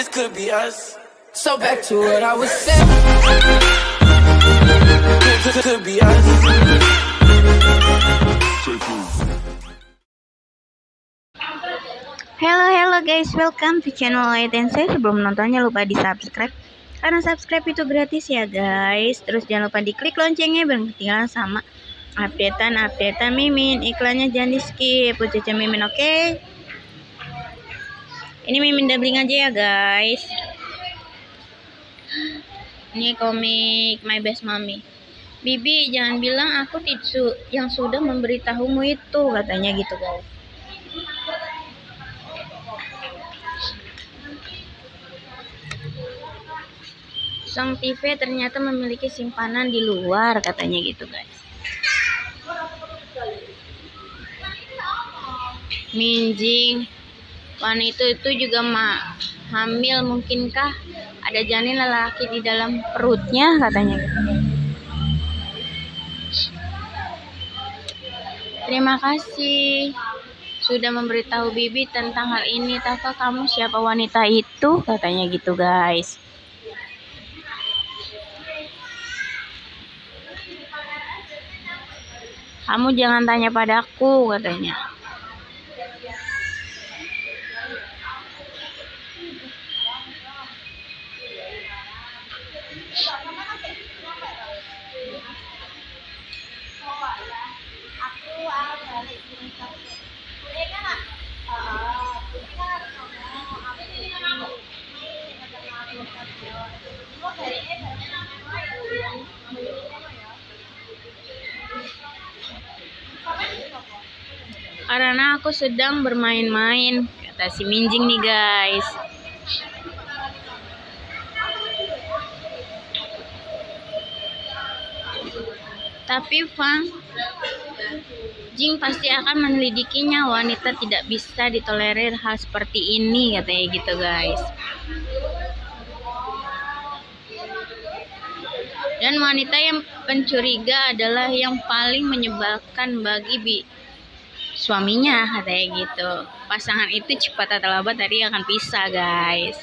this could be us. So back to what I was saying. Could, could, be us. Hello hello guys, welcome to channel Aitense. Sebelum nontonnya lupa di subscribe Karena subscribe itu gratis ya guys Terus jangan lupa diklik loncengnya biar ketinggalan sama updatean-updatean Mimin Iklannya jangan di skip Ucaca Mimin oke okay? Ini Mimin doubling aja ya guys. Ini komik My Best Mommy Bibi jangan bilang aku tidak yang sudah memberitahumu itu katanya gitu guys. Song TV ternyata memiliki simpanan di luar katanya gitu guys. Minjing wanita itu juga ma hamil mungkinkah ada janin lelaki di dalam perutnya katanya. Terima kasih sudah memberitahu Bibi tentang hal ini. Tahukah kamu siapa wanita itu? Katanya gitu guys. Kamu jangan tanya padaku, katanya. Karena aku sedang bermain-main, kata si Minjing nih guys. Tapi Fang Jing pasti akan menyelidikinya. Wanita tidak bisa ditolerir hal seperti ini, katanya gitu guys. Dan wanita yang pencuriga adalah yang paling menyebalkan bagi bi suaminya katanya gitu pasangan itu cepat atau lambat tadi akan pisah guys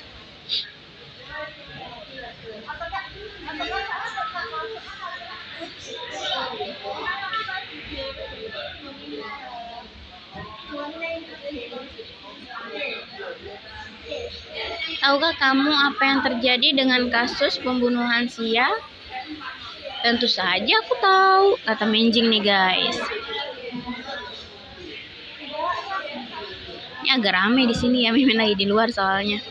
Tahukah kamu apa yang terjadi dengan kasus pembunuhan Sia? Tentu saja aku tahu, kata Menjing nih guys. Ini agak rame di sini ya, Mimin lagi di luar soalnya.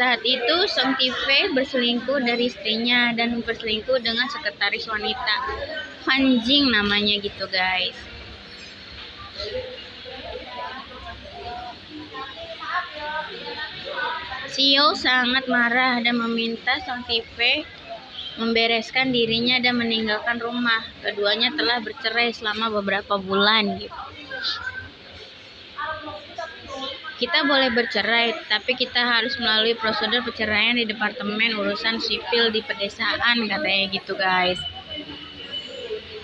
Saat itu Song TV berselingkuh dari istrinya dan berselingkuh dengan sekretaris wanita. Fan Jing namanya gitu guys. Sio sangat marah dan meminta Song TV membereskan dirinya dan meninggalkan rumah. Keduanya telah bercerai selama beberapa bulan gitu kita boleh bercerai, tapi kita harus melalui prosedur perceraian di Departemen Urusan Sipil di Pedesaan, katanya gitu guys.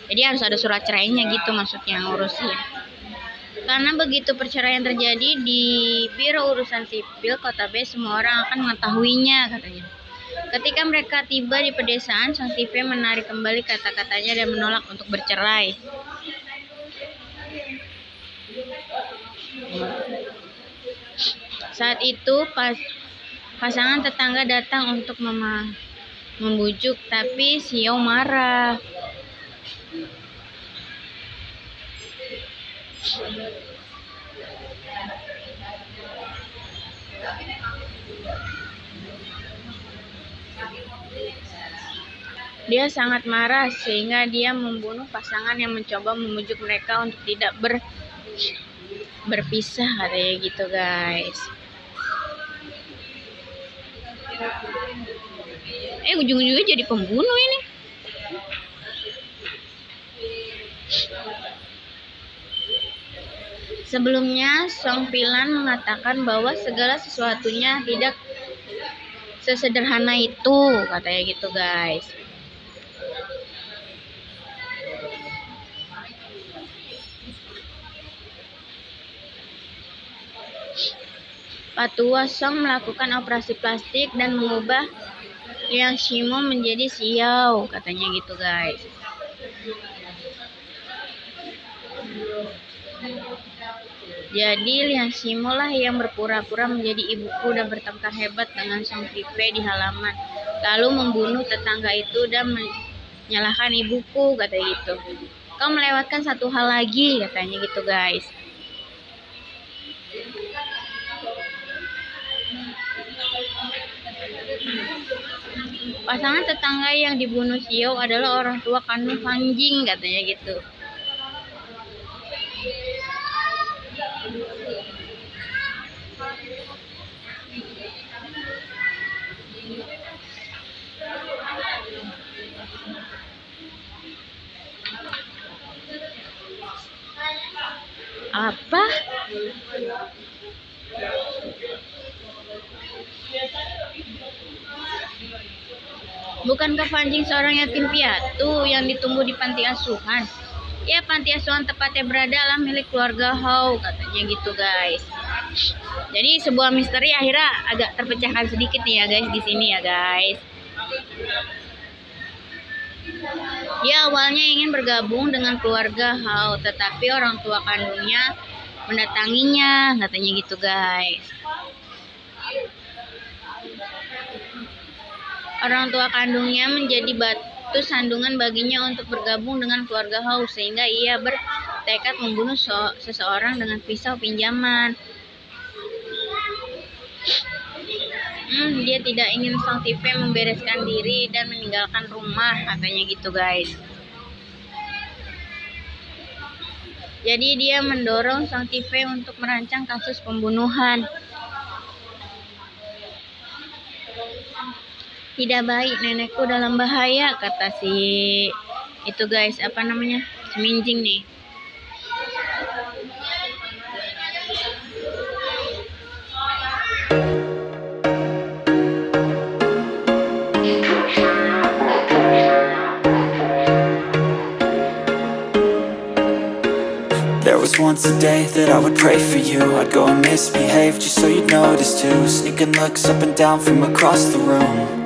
Jadi harus ada surat cerainya gitu maksudnya ngurusin. Karena begitu perceraian terjadi di Biro Urusan Sipil Kota B, semua orang akan mengetahuinya, katanya. Ketika mereka tiba di pedesaan, sang TV menarik kembali kata-katanya dan menolak untuk bercerai. Saat itu pas pasangan tetangga datang untuk mema, membujuk, tapi Xiao marah. Dia sangat marah sehingga dia membunuh pasangan yang mencoba memujuk mereka untuk tidak ber berpisah katanya gitu guys. Eh ujung-ujungnya jadi pembunuh ini Sebelumnya, Song Pilan mengatakan bahwa segala sesuatunya tidak sesederhana itu, katanya gitu guys. Patua Song melakukan operasi plastik dan mengubah Liang Shimo menjadi Xiao, katanya gitu guys. Jadi Liang Shimo lah yang berpura-pura menjadi ibuku dan bertengkar hebat dengan Sang Pipe di halaman. Lalu membunuh tetangga itu dan menyalahkan ibuku, katanya gitu. Kau melewatkan satu hal lagi, katanya gitu guys. Pasangan tetangga yang dibunuh Xiao adalah orang tua kandung Fanjing katanya gitu. Apa? Bukankah Fanjing seorang yatim piatu yang ditunggu di panti asuhan? Ya, panti asuhan tepatnya berada dalam milik keluarga Hau, katanya gitu guys. Jadi sebuah misteri akhirnya agak terpecahkan sedikit nih ya guys di sini ya guys. Dia awalnya ingin bergabung dengan keluarga Hau, tetapi orang tua kandungnya mendatanginya, katanya gitu guys. Orang tua kandungnya menjadi batu sandungan baginya untuk bergabung dengan keluarga House sehingga ia bertekad membunuh so seseorang dengan pisau pinjaman. Hmm, dia tidak ingin sang TV membereskan diri dan meninggalkan rumah, katanya gitu guys. Jadi dia mendorong sang TV untuk merancang kasus pembunuhan. Tidak baik nenekku dalam bahaya kata si itu guys apa namanya seminjing nih. There was once a day that I would pray for you. I'd go and misbehave just so you'd notice too. Sneaking looks up and down from across the room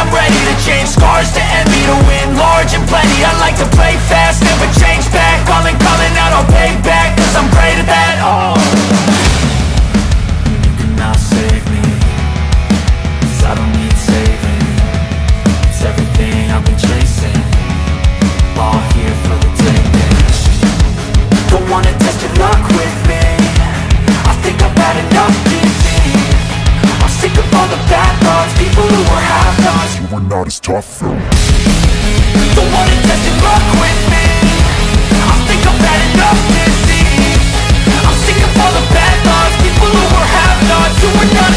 I'm ready to change scars to envy To win large and plenty. I like to play fast, not as tough. as Don't wanna test your luck with me I think I've had enough disease I'm sick of all the bad thoughts People who are half-nots Who are not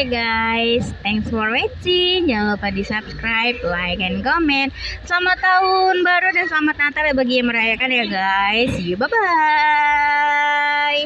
Oke guys, thanks for watching. Jangan lupa di subscribe, like, and comment. Selamat tahun baru dan selamat Natal ya bagi yang merayakan ya guys. See you, bye bye.